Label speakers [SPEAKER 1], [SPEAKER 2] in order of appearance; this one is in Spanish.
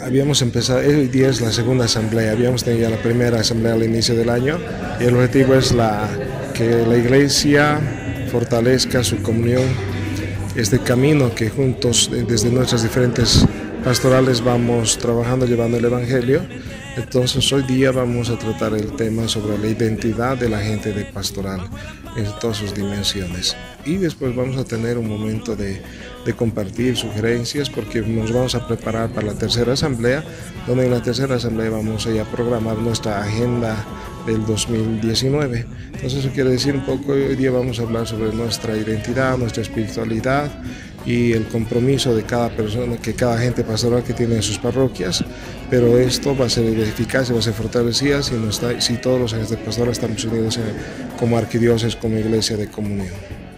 [SPEAKER 1] habíamos empezado, hoy día es la segunda asamblea, habíamos tenido la primera asamblea al inicio del año y el objetivo es la, que la iglesia fortalezca su comunión, este camino que juntos desde nuestras diferentes pastorales vamos trabajando llevando el Evangelio. Entonces hoy día vamos a tratar el tema sobre la identidad de la gente de pastoral en todas sus dimensiones. Y después vamos a tener un momento de, de, compartir sugerencias porque nos vamos a preparar para la tercera asamblea, donde en la tercera asamblea vamos a, ir a programar nuestra agenda del 2019. Entonces eso quiere decir un poco, hoy día vamos a hablar sobre nuestra identidad, nuestra espiritualidad y el compromiso de cada persona, que cada gente pastoral que tiene en sus parroquias, pero esto va a ser eficaz va a ser fortalecida si, todos los agentes pastorales estamos unidos como arquidiócesis, como iglesia de comunión.